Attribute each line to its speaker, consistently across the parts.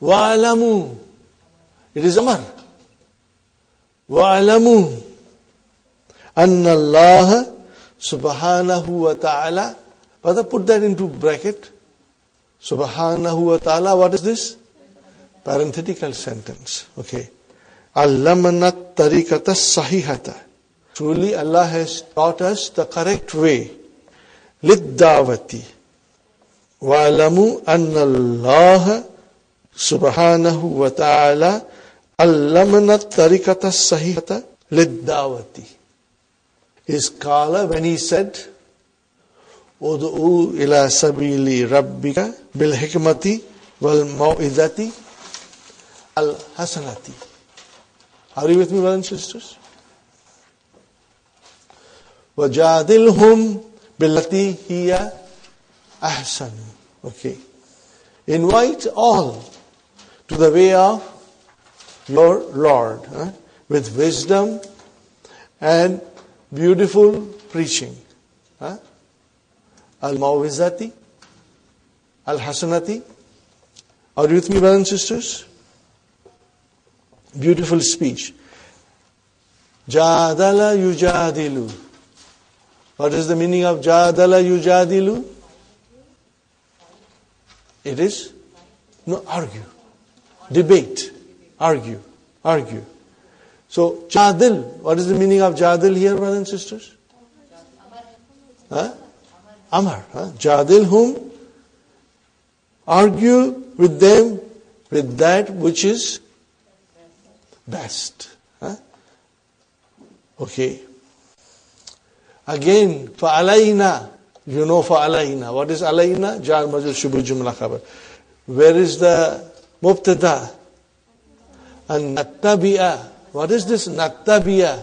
Speaker 1: Wa'alamu. It is Amar. Wa'alamu. Anna Allah subhanahu wa ta'ala. Put that into bracket. Subhanahu wa ta'ala. What is this? Parenthetical sentence. Okay. tariqat as-sahihata. Truly Allah has taught us the correct way. Lid dawati. Wa'alamu anna Allah سبحانه وتعالى علمنا الطريقة الصحيحة للدعوة His scholar when he said ادعو إلى سبيل ربك بالحكمة والموعظة الحسنة Are you with me brothers and sisters? وجادلهم بالتي هي أحسن Okay. Invite all to the way of your Lord with wisdom and beautiful preaching. Al-Mawizati, Al-Hasanati. Are you with me, brothers and sisters? Beautiful speech. Jadala yujadilu. What is the meaning of jadala yujadilu? It is no argue, debate, argue, argue. So, jadil, what is the meaning of jadil here, brothers and sisters? Huh? Amar. Huh? Jadil whom? Argue with them with that which is best. Huh? Okay. Again, for fa'alayna. You know for fa'alayna. What is alayna? Jar majul shubhu jumla khabar. Where is the mubtada? And nattabi'a. What is this nattabi'a?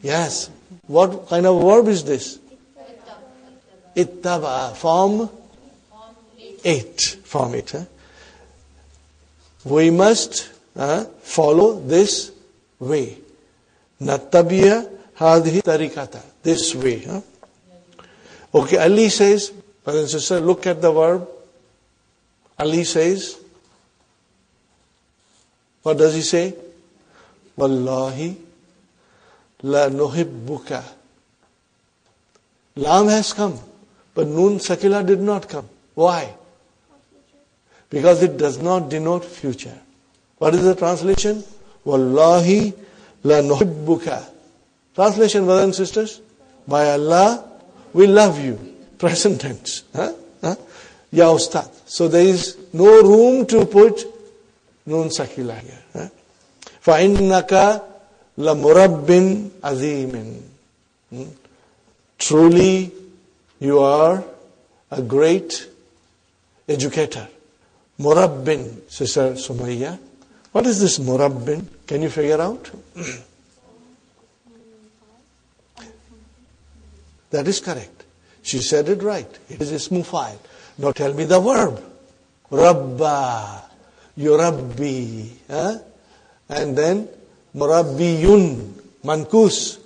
Speaker 1: Yes. What kind of verb is this? Ittaba. Form 8. Form it. Huh? We must uh, follow this way. Nattabi'a hadhi tarikata. This way. Huh? Okay, Ali says, brother and sister, look at the verb. Ali says, what does he say? Wallahi la nuhibbuka. Lam has come, but Nun Sakila did not come. Why? Because it does not denote future. What is the translation? Wallahi la nuhibbuka. Translation, brothers and sisters? By Allah, we love you. Present tense. Huh? Huh? Ya Ustad. So there is no room to put Nun Sakila here. Huh? فَإِنَّكَ لَمُرَبٍ عَظِيمٍ hmm? Truly, you are a great educator. Murabbin, Sister Sumaya. What is this murabbin? Can you figure out? that is correct. She said it right. It is ismu fa'il. Now tell me the verb. Rabba. Yurabbi. Huh? And then murabbiyun. Mankus.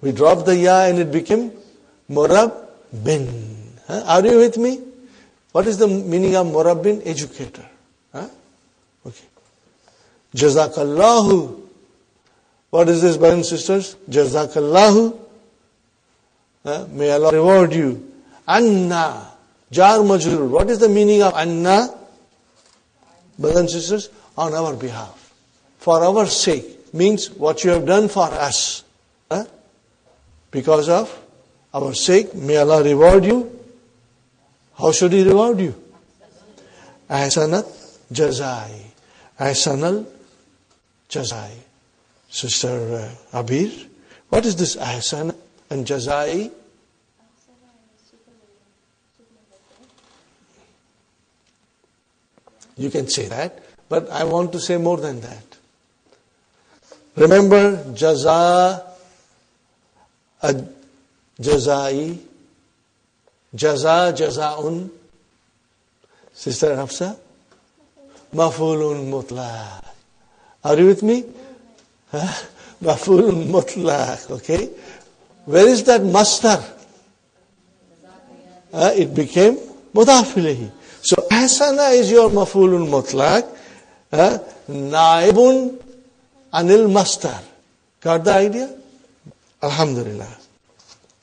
Speaker 1: We dropped the ya and it became murabbin. Huh? Are you with me? What is the meaning of murabbin? Educator. Huh? Okay. Jazakallahu. What is this, brothers and sisters? Jazakallahu. May Allah reward you. Anna. Jar majrur. What is the meaning of Anna? Brothers and sisters, on our behalf. For our sake. Means what you have done for us. Huh? Because of our sake, may Allah reward you. How should He reward you? Ahsanat jazai. Ahsanal jazai. Sister uh, Abir, what is this ahsan and jazai? You can say that, but I want to say more than that. Remember jaza, jazai, jaza, jazaun. Sister Hafsa? Mafulun mutlaq. Are you with me? Mafulun mutlaq, okay? Where is that master? Uh, it became mudaf. So asana is your mafulun mutlaq. Uh, naibun anil mastar. Got the idea? Alhamdulillah.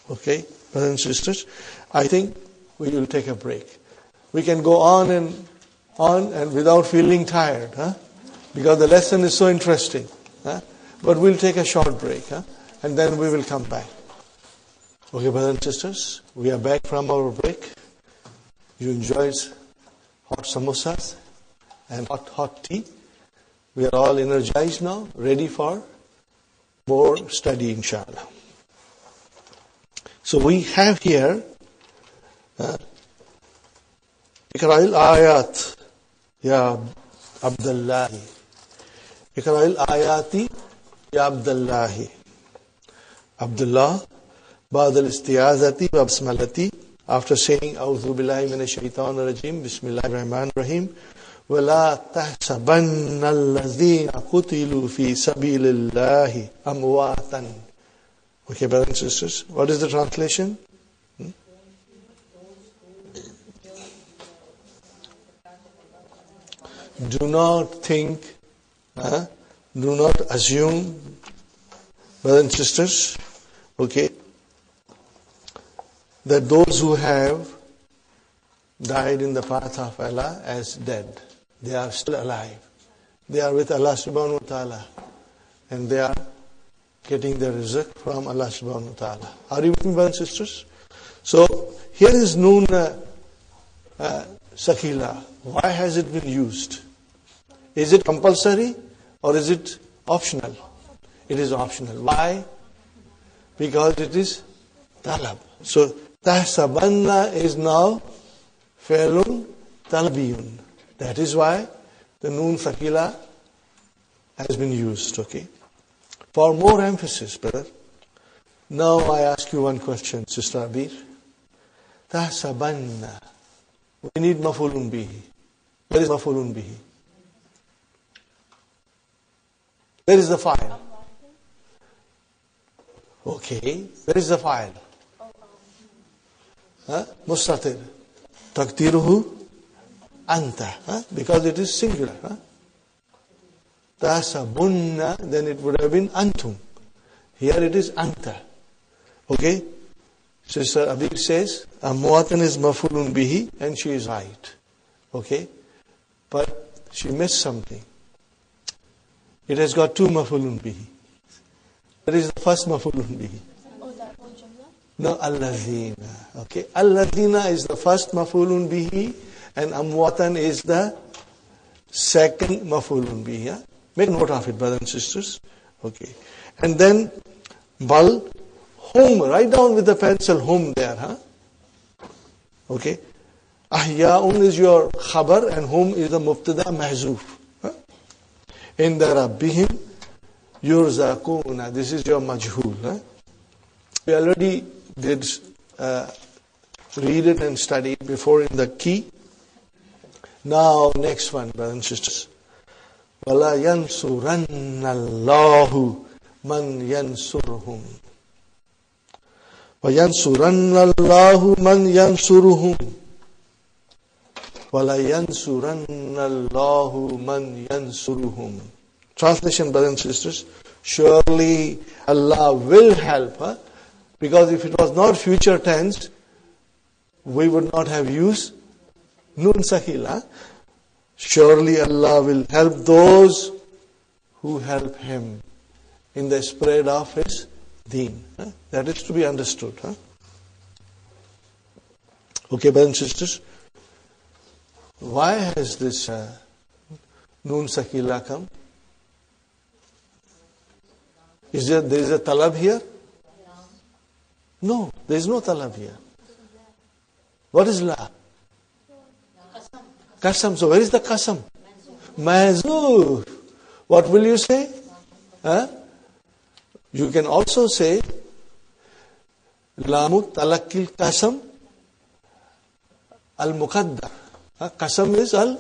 Speaker 1: Okay, brothers and sisters, I think we will take a break. We can go on and on and without feeling tired, huh? Because the lesson is so interesting. Huh? But we'll take a short break, huh? and then we will come back. Okay, brothers and sisters, we are back from our break. You enjoyed hot samosas and hot, hot tea. We are all energized now, ready for more study, inshallah. So we have here اقرأ الآيات يا عبد الله اقرأ الآيات يا عبد الله عبد الله بعد الاستعاذة وبسملتي after saying أعوذ بالله من الشيطان الرجيم بسم الله الرحمن الرحيم ولا تحسبن الذين قتلوا في سبيل الله أمواتا Okay, brothers and sisters, what is the translation? Hmm? Do not think, huh? do not assume, brothers and sisters, okay, that those who have died in the path of Allah as dead, they are still alive. They are with Allah subhanahu wa ta'ala. And they are getting their rizq from Allah subhanahu wa ta'ala. Are you with me, brothers and sisters? So, here is Noon uh, uh, Sakila. Why has it been used? Is it compulsory or is it optional? It is optional. Why? Because it is talab. So, tahsabanna is now felun talabiyun. That is why the Noon Sakila has been used, okay? For more emphasis, brother, now I ask you one question, Sister Abir. Tahsabanna. We need mafulun bihi. Where is mafulun bihi? Where is the file? Okay. Where is the file? Mustatir. Takdiruhu anta. Because it is singular. Huh? tasabunna, then it would have been antum. Here it is anta. Okay? Sister Abir says, "A Amwatan is mafulun bihi, and she is right. Okay? But she missed something. It has got two mafulun bihi. That is the first mafulun bihi. No, allazina. Okay? Allazina is the first mafulun bihi, and amwatan is the second mafulun bihi. Yeah? Make note of it, brothers and sisters. Okay. And then, bal, home, write down with the pencil home there, huh? Okay. Ahya'un is your khabar and home is the mubtada mahzuf. In the rabbihim yurzakuna. This is your majhul. Huh? We already did uh, read it and study it before in the key. Now, next one, brothers and sisters. ولا ينصرن الله من ينصرهم وينصرن الله من ينصرهم ولا ينصرن الله من ينصرهم Translation, brothers and sisters, surely Allah will help her, because if it was not future tense, we would not have used nun sakila. Surely Allah will help those who help Him in the spread of His deen. That is to be understood. Huh? Okay, brothers and sisters, why has this uh, Noon come? Is there, there is a talab here? No, there is no talab here. What is la? Kasam. So where is the kasam? Mahzuf. What will you say? Huh? You can also say Lamu talakil qasam al muqaddar. Kasam is al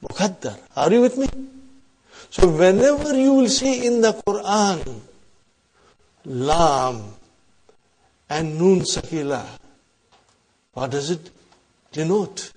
Speaker 1: muqaddar. Are you with me? So whenever you will see in the Quran Lam and Nun Sakila, what does it denote?